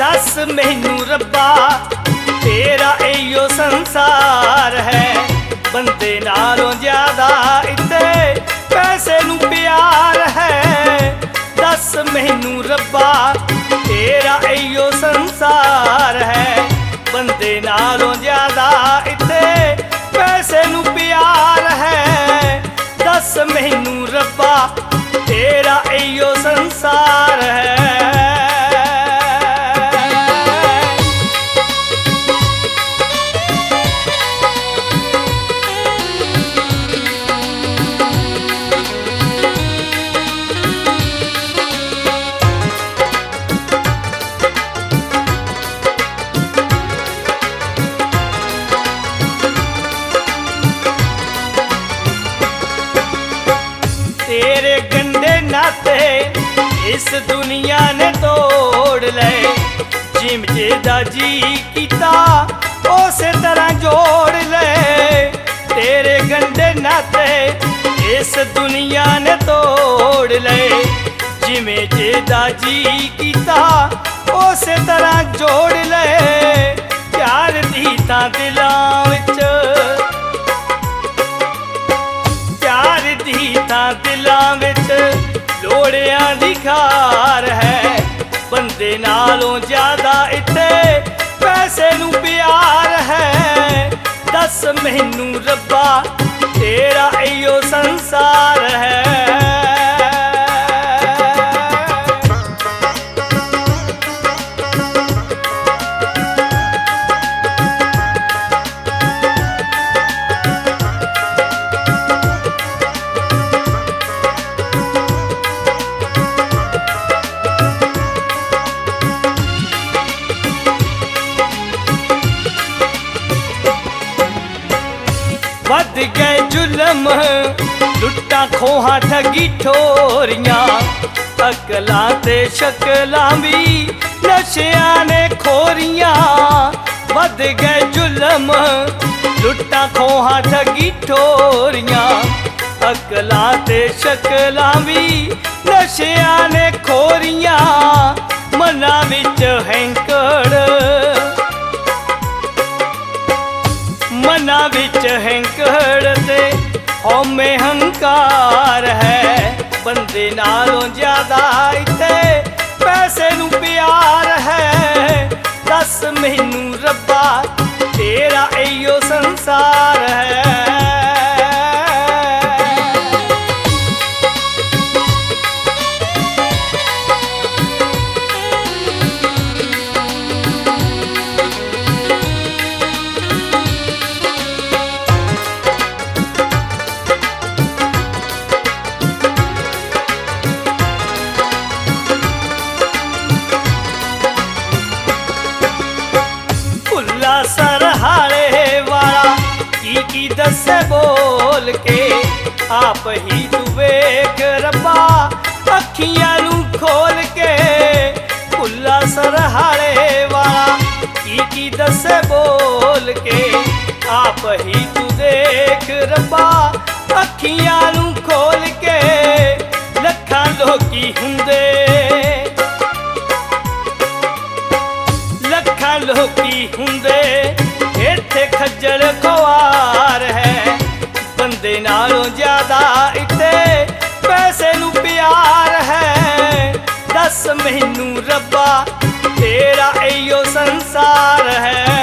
ਮੈਨੂੰ ਰੱਬਾ, ਤੇਰਾ ਇਹੋ ਸੰਸਾਰ ਹੈ। ਬੰਦੇ ਨਾਲੋਂ ਜ਼ਿਆਦਾ ਇੱਥੇ ਪੈਸੇ ਨੂੰ ਪਿਆਰ ਹੈ। ਦੱਸ ਮੈਨੂੰ ਰੱਬਾ, ਤੇਰਾ ਇਹੋ ਸੰਸਾਰ ਹੈ। ਬੰਦੇ ਨਾਲੋਂ ਜ਼ਿਆਦਾ ਇੱਥੇ ਪੈਸੇ ਨੂੰ ਪਿਆਰ ਹੈ। ਦੱਸ ਮੈਨੂੰ ਰੱਬਾ, ਤੇਰਾ ਤੇਰੇ ਗੰਡੇ ਨਾਤੇ ਇਸ ਦੁਨੀਆ ਨੇ ਤੋੜ ਲਏ। ਜਿਮਜੇ ਦਾ ਜੀ ਕੀਤਾ, ਉਸੇ ਤਰ੍ਹਾਂ ਜੋੜ ਲਏ। ਤੇਰੇ ਗੰਡੇ ਨਾਤੇ ਇਸ ਦੁਨੀਆ ਨੇ ਤੋੜ ਲਏ। ਜਿਵੇਂ ਜੇ ਦਾ ਜੀ ਕੀਤਾ, ਉਸੇ ਤਰ੍ਹਾਂ ਜੋੜ ਲਏ। ਪਿਆਰ ਦੀ ਤਾਂ ਦਿਲਾਂ ਲੋੜਿਆਂ ਦੀ ਖਾਰ ਹੈ। ਬੰਦੇ ਨਾਲੋਂ ਜ਼ਿਆਦਾ ਇੱਥੇ ਪੈਸੇ ਨੂੰ ਪਿਆਰ ਹੈ। ਦੱਸ ਮੈਨੂੰ ਰੱਬਾ, ਤੇਰਾ ਵੱਧ ਗਏ ਜ਼ੁਲਮ। ਲੁੱਟਾਂ ਖੋਹਾਂ ਠਗੀ ਠੋਰੀਆਂ। ਅਕਲਾਂ ਤੇ ਸ਼ਕਲਾਂ ਵੀ ਨਸ਼ਿਆਂ ਨੇ ਖੋਰੀਆਂ। ਵੱਧ ਗਏ ਜ਼ੁਲਮ। ਲੁੱਟਾਂ ਖੋਹਾਂ ਠਗੀ ਠੋਰੀਆਂ। ਅਕਲਾਂ ਤੇ ਸ਼ਕਲਾਂ ਵੀ ਨਸ਼ਿਆਂ ਨੇ ਖੋਰੀਆਂ। ਮਨਾਂ ਵਿੱਚ ਹੈਂਕੜ ਵਿੱਚ ਹੈਂਕੜ ਤੇ ਹਉਮੈ ਹੰਕਾਰ ਹੈ। ਬੰਦੇ ਨਾਲੋਂ ਜ਼ਿਆਦਾ ਇੱਥੇ ਪੈਸੇ ਨੂੰ ਪਿਆਰ ਹੈ। ਦੱਸ ਮੈਨੂੰ ਰੱਬਾ, ਤੇਰਾ ਇਹੋ ਸੰਸਾਰ ਕੀ ਦੱਸੇ ਬੋਲ ਕੇ ਆਪ ਹੀ ਤੂੰ ਵੇਖ ਰੱਬਾ, ਅੱਖੀਆਂ ਨੂੰ ਖੋਲ ਕੇ ਭੁੱਲਾ ਸਰਹਾਲੇ ਵਾਲਾ। ਕੀ ਕੀ ਦੱਸੇ ਬੋਲ ਕੇ ਆਪ ਹੀ ਤੂੰ ਦੇਖ ਰੱਬਾ, ਅੱਖੀਆਂ ਨੂੰ ਖੋਲ ਕੇ ਮੈਨੂੰ ਰੱਬਾ ਤੇਰਾ ਇਹੋ ਸੰਸਾਰ ਹੈ।